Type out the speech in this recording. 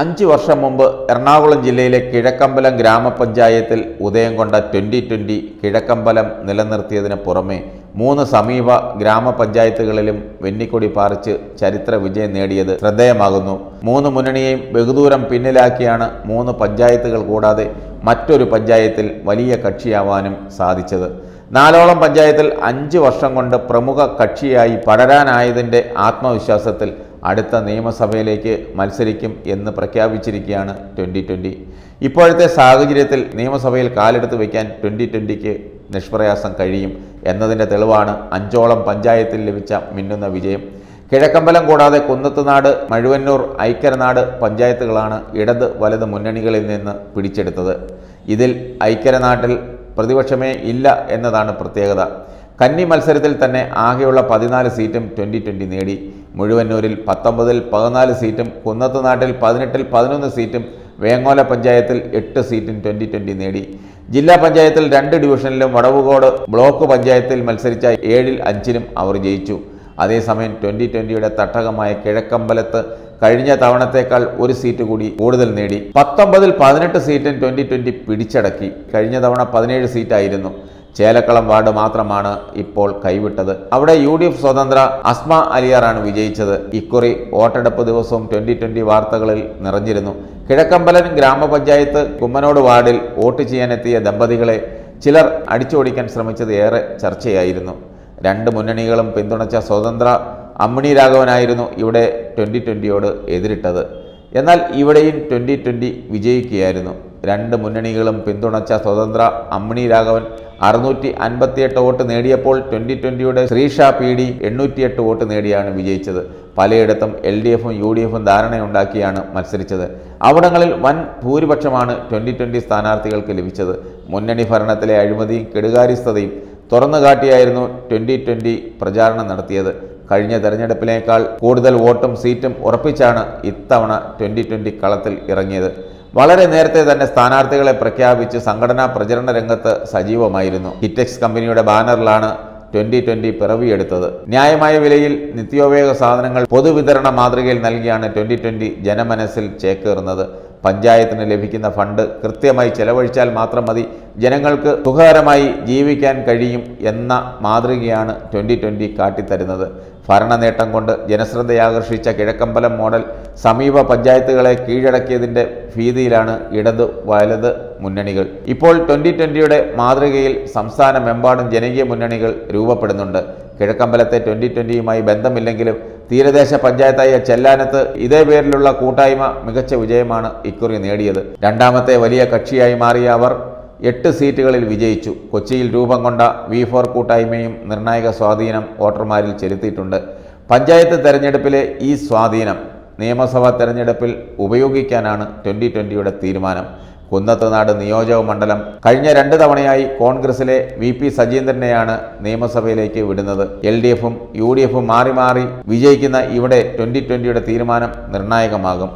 അഞ്ച് വർഷം മുമ്പ് എറണാകുളം ജില്ലയിലെ കിഴക്കമ്പലം ഗ്രാമപഞ്ചായത്തിൽ ഉദയം കൊണ്ട ട്വന്റി ട്വന്റി കിഴക്കമ്പലം നിലനിർത്തിയതിന് പുറമെ മൂന്ന് സമീപ ഗ്രാമപഞ്ചായത്തുകളിലും വെന്നിക്കൊടി പാറിച്ച് ചരിത്ര വിജയം നേടിയത് ശ്രദ്ധേയമാകുന്നു. മൂന്ന് മുന്നണിയെയും ബഹുദൂരം പിന്നിലാക്കിയാണ് മൂന്ന് പഞ്ചായത്തുകൾ കൂടാതെ മറ്റൊരു പഞ്ചായത്തിൽ വലിയ കക്ഷിയാവാനും സാധിച്ചത്. നാലോളം പഞ്ചായത്തിൽ അഞ്ച് വർഷം കൊണ്ട് പ്രമുഖ കക്ഷിയായി പടരാനായതിന്റെ ആത്മവിശ്വാസത്തിൽ അടുത്ത നിയമസഭയിലേക്ക് മത്സരിക്കും എന്ന് പ്രഖ്യാപിച്ചിരിക്കുകയാണ് ട്വന്റി ട്വന്റി ഇപ്പോഴത്തെ സാഹചര്യത്തിൽ നിയമസഭയിൽ കാലെടുത്ത് വയ്ക്കാൻ ട്വന്റി ട്വന്റിക്ക് നിഷ്പ്രയാസം കഴിയും എന്നതിന്റെ തെളിവാണ് അഞ്ചോളം പഞ്ചായത്തിൽ ലഭിച്ച മിന്നുന്ന വിജയം. കിഴക്കമ്പലം കൂടാതെ കുന്നത്തുനാട് മഴുവന്നൂർ ഐക്കരനാട് പഞ്ചായത്തുകളാണ് ഇടത് വലത് മുന്നണികളിൽ നിന്ന് പിടിച്ചെടുത്തത്. ഇതിൽ ഐക്കരനാട്ടിൽ പ്രതിപക്ഷമേ ഇല്ല എന്നതാണ് പ്രത്യേകത. കന്നി മത്സരത്തിൽ തന്നെ ആകെയുള്ള പതിനാല് സീറ്റും ട്വന്റി ട്വന്റി നേടി. മുഴുവന്നൂരിൽ പത്തൊമ്പതിൽ പതിനാല് സീറ്റും കുന്നത്തുനാട്ടിൽ പതിനെട്ടിൽ പതിനൊന്ന് സീറ്റും വേങ്ങോല പഞ്ചായത്തിൽ എട്ട് സീറ്റും ട്വന്റി ട്വന്റി നേടി. ജില്ലാ പഞ്ചായത്തിൽ രണ്ട് ഡിവിഷനിലും വടവുകോട് ബ്ലോക്ക് പഞ്ചായത്തിൽ മത്സരിച്ച ഏഴിൽ അഞ്ചിലും അവർ ജയിച്ചു. അതേസമയം ട്വന്റി ട്വന്റിയുടെ തട്ടകമായ കിഴക്കമ്പലത്ത് കഴിഞ്ഞ തവണത്തേക്കാൾ ഒരു സീറ്റ് കൂടി കൂടുതൽ നേടി. പത്തൊമ്പതിൽ പതിനെട്ട് സീറ്റും ട്വന്റി ട്വന്റി പിടിച്ചടക്കി. കഴിഞ്ഞ തവണ പതിനേഴ് സീറ്റായിരുന്നു. ചേലക്കളം വാർഡ് മാത്രമാണ് ഇപ്പോൾ കൈവിട്ടത്. അവിടെ യു ഡി എഫ് സ്വതന്ത്ര അസ്മ അലിയാറാണ് വിജയിച്ചത്. ഇക്കുറി വോട്ടെടുപ്പ് ദിവസവും ട്വന്റി ട്വന്റി വാർത്തകളിൽ നിറഞ്ഞിരുന്നു. കിഴക്കമ്പലൻ ഗ്രാമപഞ്ചായത്ത് കുമ്മനോട് വാർഡിൽ വോട്ട് ചെയ്യാനെത്തിയ ദമ്പതികളെ ചിലർ അടിച്ചോടിക്കാൻ ശ്രമിച്ചത് ഏറെ ചർച്ചയായിരുന്നു. രണ്ട് മുന്നണികളും പിന്തുണച്ച സ്വതന്ത്ര അമ്മിണി രാഘവനായിരുന്നു ഇവിടെ ട്വന്റി ട്വന്റിയോട് എതിരിട്ടത്. എന്നാൽ ഇവിടെയും ട്വന്റി ട്വന്റി വിജയിക്കുകയായിരുന്നു. രണ്ട് മുന്നണികളും പിന്തുണച്ച സ്വതന്ത്ര അമ്മിണി രാഘവൻ അറുന്നൂറ്റി അൻപത്തിയെട്ട് വോട്ട് നേടിയപ്പോൾ ട്വന്റി ട്വന്റിയുടെ ശ്രീഷ പി ഡി എണ്ണൂറ്റിയെട്ട് വോട്ട് നേടിയാണ് വിജയിച്ചത്. പലയിടത്തും എൽ ഡി എഫും യു ഡി എഫും ധാരണയുണ്ടാക്കിയാണ് മത്സരിച്ചത്. അവിടങ്ങളിൽ വൻ ഭൂരിപക്ഷമാണ് ട്വന്റി ട്വന്റി സ്ഥാനാർത്ഥികൾക്ക് ലഭിച്ചത്. മുന്നണി ഭരണത്തിലെ അഴിമതിയും കെടുകാര്യസ്ഥതയും തുറന്നു കാട്ടിയായിരുന്നു ട്വന്റി ട്വന്റി പ്രചാരണം നടത്തിയത്. കഴിഞ്ഞ തെരഞ്ഞെടുപ്പിനേക്കാൾ കൂടുതൽ വോട്ടും സീറ്റും ഉറപ്പിച്ചാണ് ഇത്തവണ ട്വന്റി ട്വന്റി കളത്തിൽ ഇറങ്ങിയത്. വളരെ നേരത്തെ തന്നെ സ്ഥാനാർത്ഥികളെ പ്രഖ്യാപിച്ച് സംഘടനാ പ്രചരണ രംഗത്ത് സജീവമായിരുന്നു. ഹിറ്റെക്സ് കമ്പനിയുടെ ബാനറിലാണ് ട്വന്റി ട്വന്റി പിറവിയെടുത്തത്. ന്യായമായ വിലയിൽ നിത്യോപയോഗ സാധനങ്ങൾ പൊതുവിതരണ മാതൃകയിൽ നൽകിയാണ് ട്വന്റി ട്വന്റി ജനമനസ്സിൽ ചേക്കേറുന്നത്. പഞ്ചായത്തിന് ലഭിക്കുന്ന ഫണ്ട് കൃത്യമായി ചെലവഴിച്ചാൽ മാത്രം മതി. ജനങ്ങൾക്ക് സുഖകരമായി ജീവിക്കാൻ കഴിയും എന്ന മാതൃകയാണ് ട്വന്റി ട്വന്റി കാട്ടിത്തരുന്നത്. ഭരണ നേട്ടം കൊണ്ട് ജനശ്രദ്ധയാകർഷിച്ച കിഴക്കമ്പലം മോഡൽ സമീപ പഞ്ചായത്തുകളെ കീഴടക്കിയതിന്റെ ഭീതിയിലാണ് ഇടത് വലത് മുന്നണികൾ. ഇപ്പോൾ ട്വന്റി ട്വന്റിയുടെ മാതൃകയിൽ സംസ്ഥാനമെമ്പാടും ജനകീയ മുന്നണികൾ രൂപപ്പെടുന്നുണ്ട്. കിഴക്കമ്പലത്തെ ട്വന്റി ട്വന്റിയുമായി ബന്ധമില്ലെങ്കിലും തീരദേശ പഞ്ചായത്തായ ചെല്ലാനത്ത് ഇതേ പേരിലുള്ള കൂട്ടായ്മ മികച്ച വിജയമാണ് ഇക്കുറി നേടിയത്. രണ്ടാമത്തെ വലിയ കക്ഷിയായി മാറിയ അവർ എട്ട് സീറ്റുകളിൽ വിജയിച്ചു. കൊച്ചിയിൽ രൂപം കൊണ്ട വി ഫോർ കൂട്ടായ്മയും നിർണായക സ്വാധീനം വോട്ടർമാരിൽ ചെലുത്തിയിട്ടുണ്ട്. പഞ്ചായത്ത് തെരഞ്ഞെടുപ്പിലെ ഈ സ്വാധീനം നിയമസഭാ തെരഞ്ഞെടുപ്പിൽ ഉപയോഗിക്കാനാണ് ട്വന്റി ട്വന്റിയുടെ തീരുമാനം. കുന്നത്തുനാട് നിയോജക മണ്ഡലം കഴിഞ്ഞ രണ്ട് തവണയായി കോൺഗ്രസിലെ വി പി സജീന്ദ്രനെയാണ് നിയമസഭയിലേക്ക് വിടുന്നത്. എൽ ഡി എഫും യു ഡി എഫും മാറി മാറി വിജയിക്കുന്ന ഇവിടെ ട്വന്റി ട്വന്റിയുടെ തീരുമാനം നിർണായകമാകും.